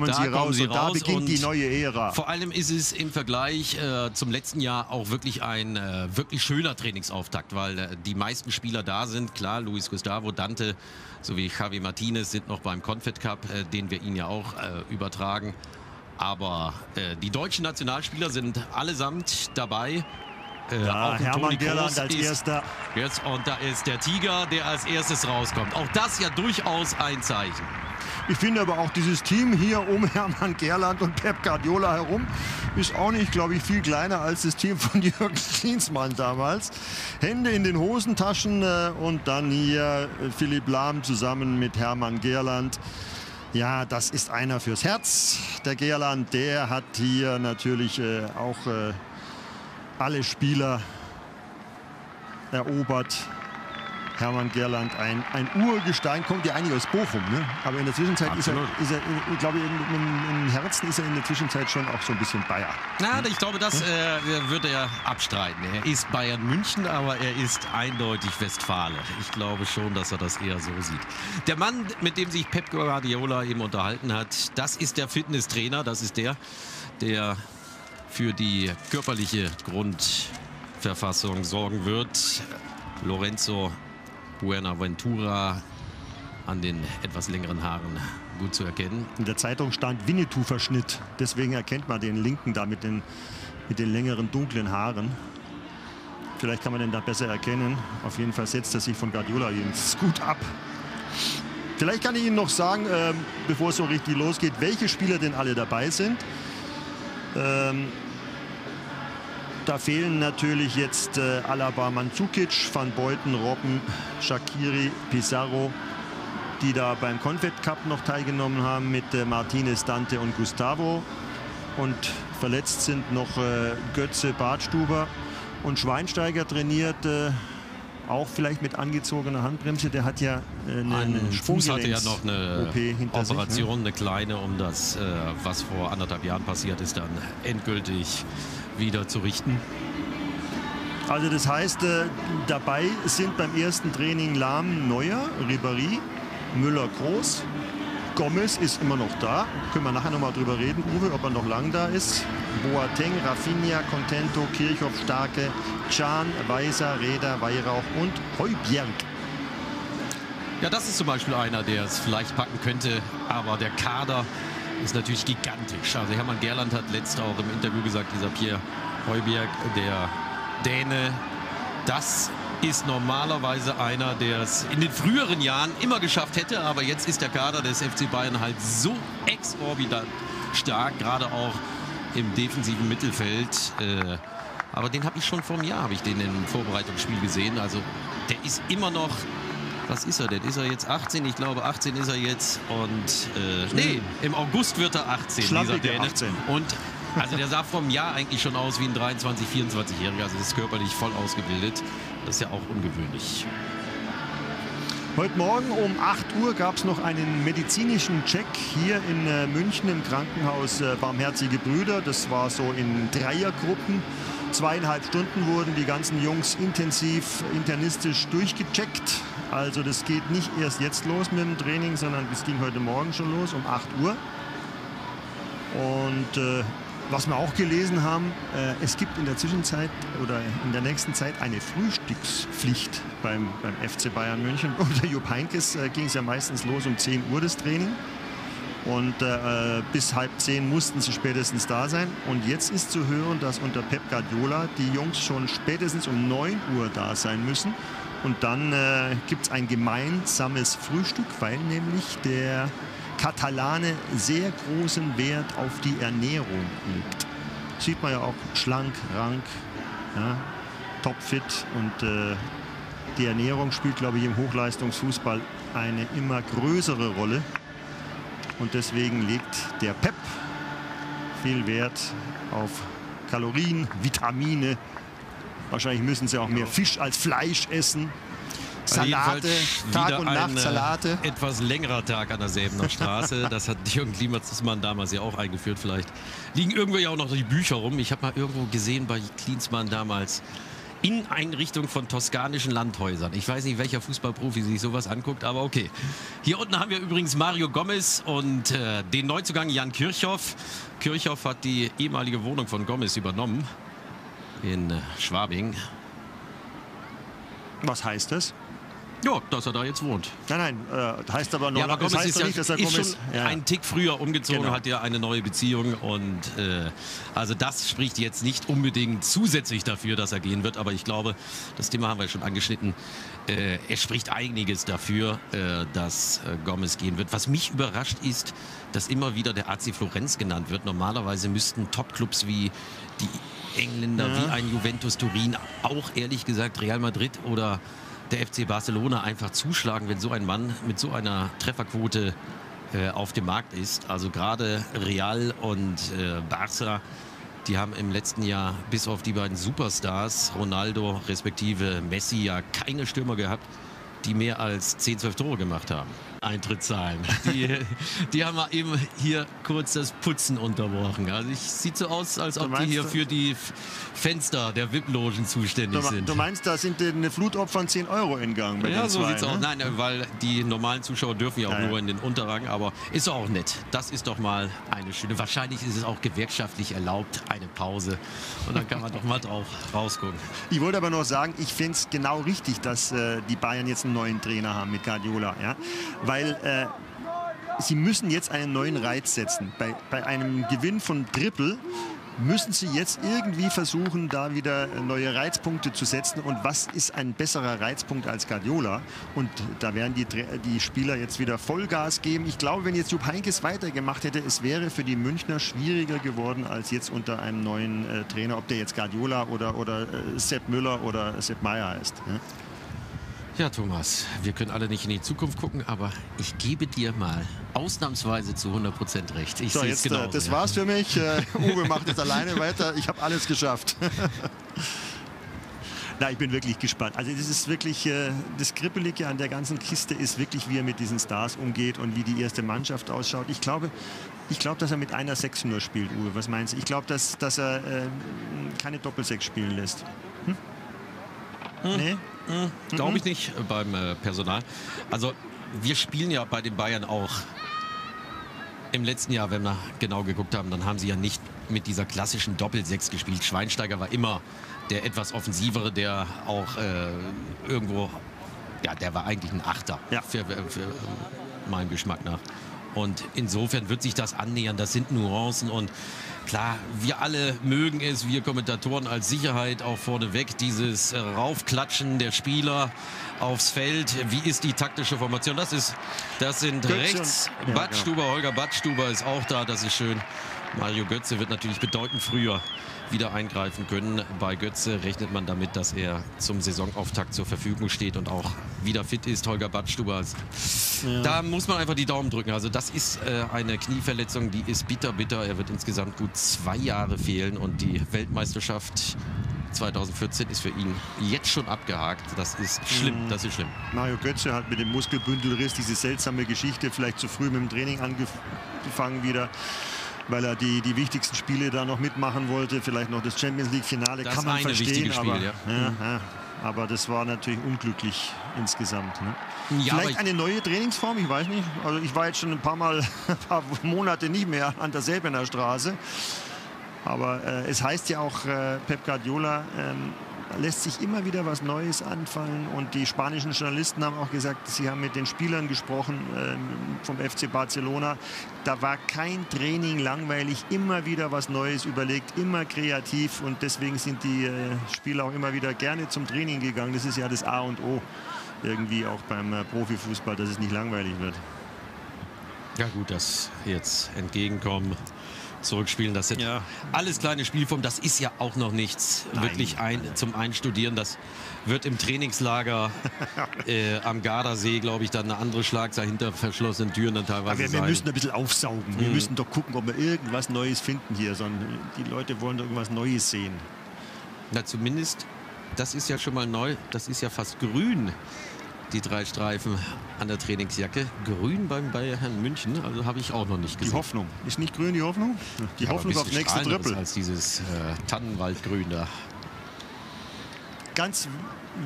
kommen da sie raus sie und da raus beginnt die und neue Ära. Vor allem ist es im Vergleich äh, zum letzten Jahr auch wirklich ein äh, wirklich schöner Trainingsauftakt, weil äh, die meisten Spieler da sind. Klar, Luis Gustavo, Dante sowie Javi Martinez sind noch beim Confed Cup, äh, den wir ihnen ja auch äh, übertragen. Aber äh, die deutschen Nationalspieler sind allesamt dabei. Äh, Ja, Hermann Gerland als ist erster. Jetzt, und da ist der Tiger, der als erstes rauskommt. Auch das ja durchaus ein Zeichen. Ich finde aber auch dieses Team hier um Hermann Gerland und Pep Guardiola herum ist auch nicht, glaube ich, viel kleiner als das Team von Jürgen Klinsmann damals. Hände in den Hosentaschen äh, und dann hier äh, Philipp Lahm zusammen mit Hermann Gerland. Ja, das ist einer fürs Herz. Der Gerland, der hat hier natürlich äh, auch äh, alle Spieler erobert. Hermann Gerland, ein, ein Urgestein, kommt ja eigentlich aus Bochum, ne? aber in der Zwischenzeit ist er, ist er, ich glaube, im, Herzen ist er in der Zwischenzeit schon auch so ein bisschen Bayer. Na, ich glaube, das äh, wird er abstreiten. Er ist Bayern München, aber er ist eindeutig Westfale. Ich glaube schon, dass er das eher so sieht. Der Mann, mit dem sich Pep Guardiola eben unterhalten hat, das ist der Fitnesstrainer. Das ist der, der für die körperliche Grundverfassung sorgen wird. Lorenzo Buenaventura an den etwas längeren Haaren gut zu erkennen. In der Zeitung stand Winnetou-Verschnitt, deswegen erkennt man den Linken da mit den, mit den längeren dunklen Haaren. Vielleicht kann man den da besser erkennen. Auf jeden Fall setzt er sich von Guardiola jetzt gut ab. Vielleicht kann ich Ihnen noch sagen, ähm, bevor es so richtig losgeht, welche Spieler denn alle dabei sind. Ähm, da fehlen natürlich jetzt äh, Alaba, Mandzukic, Van Beuten, Robben, Shakiri, Pizarro, die da beim Confed Cup noch teilgenommen haben mit äh, Martinez, Dante und Gustavo. Und verletzt sind noch äh, Götze, Bartstuber und Schweinsteiger trainiert. Äh, auch vielleicht mit angezogener Handbremse. Der hat ja äh, eine, Ein eine Fuß hatte ja noch eine OP hinter sich, ne? Operation, eine kleine, um das, äh, was vor anderthalb Jahren passiert ist, dann endgültig wieder zu richten. Also das heißt, äh, dabei sind beim ersten Training Lahm, Neuer, Ribéry, Müller, Groß. Gomez ist immer noch da. Können wir nachher noch mal drüber reden, Uwe, ob er noch lang da ist. Boateng, Rafinha, Contento, Kirchhoff, Starke, Can, Weiser, Reda, Weihrauch und Heubjerg. Ja, das ist zum Beispiel einer, der es vielleicht packen könnte, aber der Kader ist natürlich gigantisch. Also Hermann Gerland hat letzt auch im Interview gesagt, dieser Pierre Heuberg, der Däne, das ist normalerweise einer, der es in den früheren Jahren immer geschafft hätte, aber jetzt ist der Kader des FC Bayern halt so exorbitant stark, gerade auch im defensiven Mittelfeld. Äh, aber den habe ich schon vor einem Jahr, habe ich den im Vorbereitungsspiel gesehen. Also der ist immer noch was ist er denn? Ist er jetzt 18? Ich glaube, 18 ist er jetzt. Und äh, nee, im August wird er 18, dieser Schlampige Däne. 18. Und also der sah vom Jahr eigentlich schon aus wie ein 23, 24-Jähriger. Also ist körperlich voll ausgebildet. Das ist ja auch ungewöhnlich. Heute Morgen um 8 Uhr gab es noch einen medizinischen Check hier in äh, München im Krankenhaus äh, Barmherzige Brüder. Das war so in Dreiergruppen. Zweieinhalb Stunden wurden die ganzen Jungs intensiv internistisch durchgecheckt. Also das geht nicht erst jetzt los mit dem Training, sondern es ging heute Morgen schon los um 8 Uhr. Und äh, was wir auch gelesen haben, äh, es gibt in der Zwischenzeit oder in der nächsten Zeit eine Frühstückspflicht beim, beim FC Bayern München. Unter Jupp Heynckes äh, ging es ja meistens los um 10 Uhr das Training. Und äh, bis halb zehn mussten sie spätestens da sein. Und jetzt ist zu hören, dass unter Pep Guardiola die Jungs schon spätestens um 9 Uhr da sein müssen. Und dann äh, gibt es ein gemeinsames Frühstück, weil nämlich der Katalane sehr großen Wert auf die Ernährung legt. Sieht man ja auch schlank, rank, ja, topfit und äh, die Ernährung spielt, glaube ich, im Hochleistungsfußball eine immer größere Rolle. Und deswegen legt der Pep viel Wert auf Kalorien, Vitamine. Wahrscheinlich müssen sie auch mehr Fisch als Fleisch essen. Salate, Tag und Nacht ein, Salate. Etwas längerer Tag an der Säbener Straße. Das hat Jürgen Klinsmann damals ja auch eingeführt. Vielleicht liegen irgendwo ja auch noch die Bücher rum. Ich habe mal irgendwo gesehen bei Klinsmann damals Inneneinrichtung von toskanischen Landhäusern. Ich weiß nicht, welcher Fußballprofi sich sowas anguckt, aber okay. Hier unten haben wir übrigens Mario Gomez und äh, den Neuzugang Jan Kirchhoff. Kirchhoff hat die ehemalige Wohnung von Gomez übernommen in äh, Schwabing. Was heißt das? Ja, dass er da jetzt wohnt. Nein, nein, äh, heißt aber noch Ja, aber das heißt ist, ja, nicht, dass er ist Gomez. schon ja. einen Tick früher umgezogen, Genau. hat ja eine neue Beziehung und äh, also das spricht jetzt nicht unbedingt zusätzlich dafür, dass er gehen wird, aber ich glaube, das Thema haben wir schon angeschnitten. Äh, es spricht einiges dafür, äh, dass äh, Gomez gehen wird. Was mich überrascht ist, dass immer wieder der AC Florenz genannt wird. Normalerweise müssten Topclubs wie die Engländer, Ja. wie ein Juventus Turin, auch ehrlich gesagt Real Madrid oder der FC Barcelona einfach zuschlagen, wenn so ein Mann mit so einer Trefferquote äh, auf dem Markt ist. Also gerade Real und äh, Barca, die haben im letzten Jahr bis auf die beiden Superstars, Ronaldo respektive Messi, ja keine Stürmer gehabt, die mehr als 10, 12 Tore gemacht haben. Eintrittszahlen. Die, die haben wir eben hier kurz das Putzen unterbrochen. Also ich sieht so aus, als ob die hier für die Fenster der VIP-Logen zuständig Du, sind. du meinst, da sind äh, eine Flutopfer von 10 Euro in Gang bei Ja, den so zwei, sieht's ne? aus. Nein, weil die normalen Zuschauer dürfen ja auch ja. nur in den Unterrang, aber ist doch auch nett. Das ist doch mal eine schöne. Wahrscheinlich ist es auch gewerkschaftlich erlaubt, eine Pause. Und dann kann man doch mal drauf rausgucken. Ich wollte aber noch sagen, ich finde es genau richtig, dass äh, die Bayern jetzt einen neuen Trainer haben mit Guardiola. Ja? Weil äh, sie müssen jetzt einen neuen Reiz setzen. Bei, bei einem Gewinn von Triple müssen sie jetzt irgendwie versuchen, da wieder neue Reizpunkte zu setzen. Und was ist ein besserer Reizpunkt als Guardiola? Und da werden die, die Spieler jetzt wieder Vollgas geben. Ich glaube, wenn jetzt Jupp Heynckes weitergemacht hätte, es wäre für die Münchner schwieriger geworden als jetzt unter einem neuen äh, Trainer, ob der jetzt Guardiola oder, oder äh, Sepp Müller oder Sepp Meier heißt. Ja? Ja, Thomas, wir können alle nicht in die Zukunft gucken, aber ich gebe dir mal ausnahmsweise zu 100% recht. Ich So, sehe es jetzt, genau. äh, das war's für mich. Äh, Uwe macht jetzt alleine weiter. Ich habe alles geschafft. Na, ich bin wirklich gespannt. Also das ist wirklich, äh, das Kribbelige an der ganzen Kiste ist wirklich, wie er mit diesen Stars umgeht und wie die erste Mannschaft ausschaut. Ich glaube, ich glaube, dass er mit einer Sechs nur spielt, Uwe. Was meinst du? Ich glaube, dass, dass er äh, keine Doppelsechs spielen lässt. Hm? Nee? Glaube ich nicht äh, beim äh, Personal. Also wir spielen ja bei den Bayern auch im letzten Jahr, wenn wir genau geguckt haben, dann haben sie ja nicht mit dieser klassischen Doppelsechs gespielt. Schweinsteiger war immer der etwas offensivere, der auch äh, irgendwo, ja, der war eigentlich ein Achter Ja. für, für meinen Geschmack nach. Und insofern wird sich das annähern. Das sind Nuancen und klar, wir alle mögen es, wir Kommentatoren als Sicherheit auch vorneweg, dieses Raufklatschen der Spieler aufs Feld. Wie ist die taktische Formation? Das ist, das sind Götze rechts ja, Badstuber, Holger Badstuber ist auch da, das ist schön. Mario Götze wird natürlich bedeutend früher wieder eingreifen können. Bei Götze rechnet man damit, dass er zum Saisonauftakt zur Verfügung steht und auch wieder fit ist. Holger Badstuber. Da muss man einfach die Daumen drücken. Also das ist äh, eine Knieverletzung, die ist bitter, bitter. Er wird insgesamt gut zwei Jahre fehlen und die Weltmeisterschaft 2014 ist für ihn jetzt schon abgehakt. Das ist schlimm, das ist schlimm. Mario Götze hat mit dem Muskelbündelriss diese seltsame Geschichte vielleicht zu früh mit dem Training angefangen wieder, weil er die, die wichtigsten Spiele da noch mitmachen wollte, vielleicht noch das Champions League Finale, Das kann man verstehen, wichtige Spiel, aber, ja. ja, aber das war natürlich unglücklich insgesamt. Ne? Ja, aber vielleicht ich- eine neue Trainingsform, ich weiß nicht. Also ich war jetzt schon ein paar Mal, ein paar Monate nicht mehr an der Selbener Straße. Aber äh, es heißt ja auch, äh, Pep Guardiola ähm, lässt sich immer wieder was Neues anfallen. Und die spanischen Journalisten haben auch gesagt, sie haben mit den Spielern gesprochen ähm, vom FC Barcelona. Da war kein Training langweilig, immer wieder was Neues überlegt, immer kreativ. Und deswegen sind die äh, Spieler auch immer wieder gerne zum Training gegangen. Das ist ja das A und O irgendwie auch beim äh, Profifußball, dass es nicht langweilig wird. Ja gut, das jetzt entgegenkommen, zurückspielen, das sind Ja. alles kleine Spielformen. Das ist ja auch noch nichts Nein. wirklich ein, zum Einstudieren. Das wird im Trainingslager äh, am Gardasee, glaube ich, dann eine andere Schlagzeile hinter verschlossenen Türen dann teilweise Aber wir, wir müssen ein bisschen aufsaugen. Wir müssen doch gucken, ob wir irgendwas Neues finden hier. Sondern die Leute wollen doch irgendwas Neues sehen. Na zumindest, das ist ja schon mal neu, das ist ja fast grün. Die drei Streifen an der Trainingsjacke. Grün beim Bayern München, also habe ich auch noch nicht Die gesehen. Hoffnung. Ist nicht grün die Hoffnung? Die Aber Hoffnung ein auf nächste Triple. als dieses äh, Tannenwaldgrün da. ganz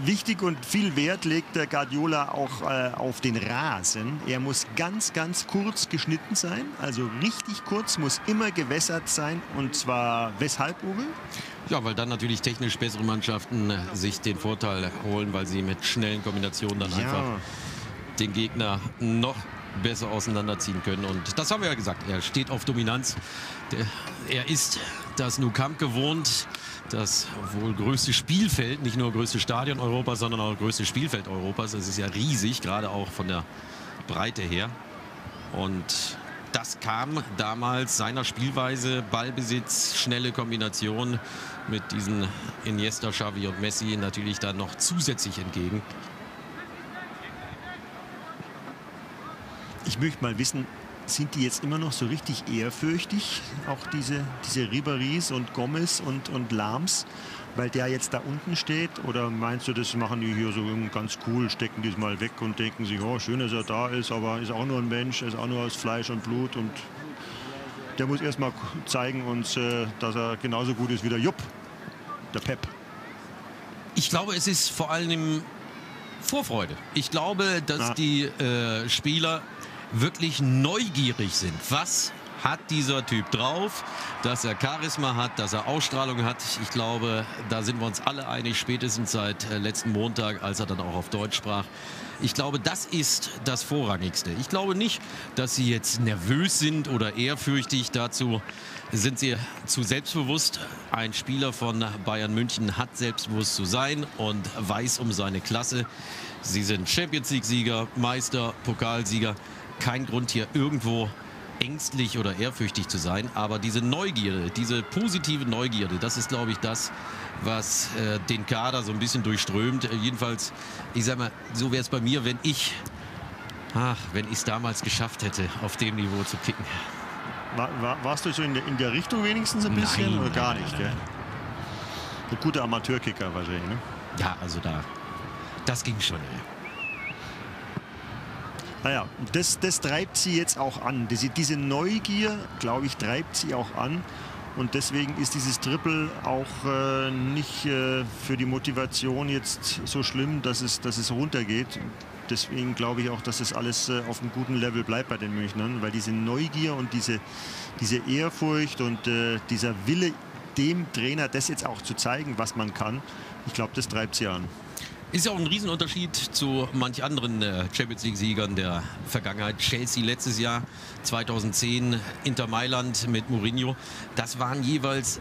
wichtig und viel Wert legt der Guardiola auch äh, auf den Rasen. Er muss ganz, ganz kurz geschnitten sein, also richtig kurz, muss immer gewässert sein und zwar weshalb, Uwe? Ja, weil dann natürlich technisch bessere Mannschaften äh, sich den Vorteil holen, weil sie mit schnellen Kombinationen dann ja. einfach den Gegner noch besser auseinanderziehen können. Und das haben wir ja gesagt. Er steht auf Dominanz. Er ist das Nou Camp gewohnt das wohl größte Spielfeld, nicht nur größte Stadion Europas, sondern auch größte Spielfeld Europas. Es ist ja riesig, gerade auch von der Breite her. Und das kam damals seiner Spielweise, Ballbesitz, schnelle Kombination mit diesen Iniesta, Xavi und Messi natürlich dann noch zusätzlich entgegen. Ich möchte mal wissen, sind die jetzt immer noch so richtig ehrfürchtig, auch diese, diese Riberies und Gomez und, und Lahms, weil der jetzt da unten steht? Oder meinst du, das machen die hier so ganz cool, stecken die es mal weg und denken sich, oh, schön, dass er da ist, aber ist auch nur ein Mensch, ist auch nur aus Fleisch und Blut und der muss erst mal zeigen uns, äh, dass er genauso gut ist wie der Jupp, der Pep. Ich glaube, es ist vor allem Vorfreude. Ich glaube, dass Na. die äh, Spieler wirklich neugierig sind. Was hat dieser Typ drauf, dass er Charisma hat, dass er Ausstrahlung hat. Ich glaube, da sind wir uns alle einig, spätestens seit äh, letzten Montag, als er dann auch auf Deutsch sprach. Ich glaube, das ist das Vorrangigste. Ich glaube nicht, dass sie jetzt nervös sind oder ehrfürchtig. Dazu sind sie zu selbstbewusst. Ein Spieler von Bayern München hat selbstbewusst zu sein und weiß um seine Klasse. Sie sind Champions League-Sieger, Meister, Pokalsieger kein Grund hier irgendwo ängstlich oder ehrfürchtig zu sein, aber diese Neugierde, diese positive Neugierde, das ist, glaube ich, das, was äh, den Kader so ein bisschen durchströmt. Äh, jedenfalls, ich sag mal, so wäre es bei mir, wenn ich, ach, wenn ich es damals geschafft hätte, auf dem Niveau zu kicken. War, war, warst du so in der, in der, Richtung wenigstens ein bisschen nein, oder gar nein, nicht? Nein, Ein guter Amateurkicker wahrscheinlich, ne? Ja, also da, das ging schon. Ey. Naja, das, das treibt sie jetzt auch an. Diese, diese Neugier, glaube ich, treibt sie auch an. Und deswegen ist dieses Triple auch äh, nicht äh, für die Motivation jetzt so schlimm, dass es, dass es runtergeht. Deswegen glaube ich auch, dass das alles äh, auf einem guten Level bleibt bei den Münchnern, weil diese Neugier und diese, diese Ehrfurcht und äh, dieser Wille, dem Trainer das jetzt auch zu zeigen, was man kann, ich glaube, das treibt sie an. Ist ja auch ein Riesenunterschied zu manch anderen äh, Champions League-Siegern der Vergangenheit. Chelsea letztes Jahr, 2010, Inter Mailand mit Mourinho. Das waren jeweils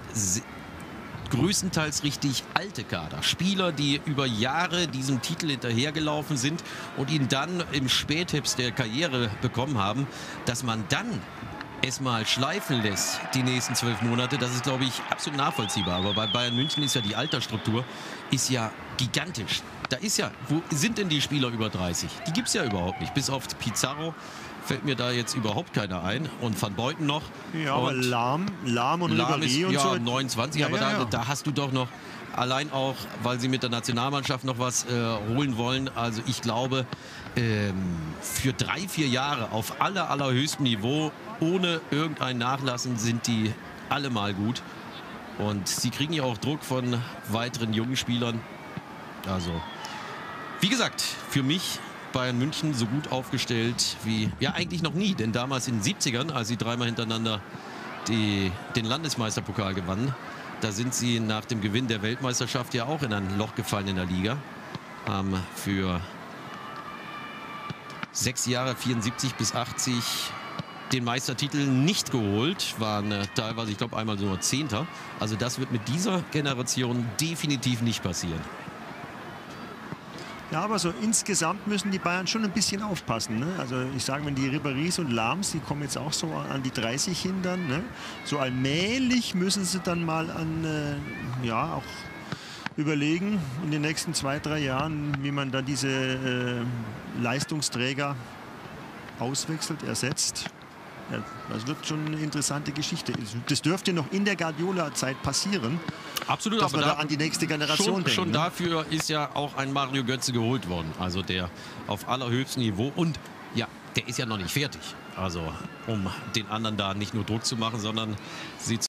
größtenteils richtig alte Kader. Spieler, die über Jahre diesem Titel hinterhergelaufen sind und ihn dann im Spätherbst der Karriere bekommen haben, dass man dann es mal schleifen lässt, die nächsten zwölf Monate, das ist, glaube ich, absolut nachvollziehbar. Aber bei Bayern München ist ja die Altersstruktur ist ja gigantisch. Da ist ja, wo sind denn die Spieler über 30? Die gibt es ja überhaupt nicht. Bis auf Pizarro fällt mir da jetzt überhaupt keiner ein. Und Van Beuten noch. Ja, und aber Lahm, Lahm und Lahm ist, und ja, so. 29, ja, aber ja, da, da, hast du doch noch allein auch, weil sie mit der Nationalmannschaft noch was äh, holen wollen. Also ich glaube, ähm, für drei, vier Jahre auf aller, allerhöchstem Niveau, ohne irgendein Nachlassen, sind die alle mal gut. Und sie kriegen ja auch Druck von weiteren jungen Spielern. Also, wie gesagt, für mich Bayern München so gut aufgestellt wie ja eigentlich noch nie. Denn damals in den 70ern, als sie dreimal hintereinander die, den Landesmeisterpokal gewannen, da sind sie nach dem Gewinn der Weltmeisterschaft ja auch in ein Loch gefallen in der Liga. Haben für sechs Jahre, 74 bis 80, den Meistertitel nicht geholt, waren äh, teilweise, ich glaube, einmal nur Zehnter. Also das wird mit dieser Generation definitiv nicht passieren. Ja, aber so insgesamt müssen die Bayern schon ein bisschen aufpassen. Ne? Also ich sage, wenn die Ribéry's und Lahms, die kommen jetzt auch so an die 30 hin dann. Ne? So allmählich müssen sie dann mal an, äh, ja, auch überlegen in den nächsten zwei, drei Jahren, wie man dann diese äh, Leistungsträger auswechselt, ersetzt. Das wird schon eine interessante Geschichte. Das dürfte noch in der Guardiola-Zeit passieren. Absolut, dass aber da, an die nächste Generation schon, denken. Schon ne? dafür ist ja auch ein Mario Götze geholt worden. Also der auf allerhöchstem Niveau. Und ja, der ist ja noch nicht fertig. Also um den anderen da nicht nur Druck zu machen, sondern sie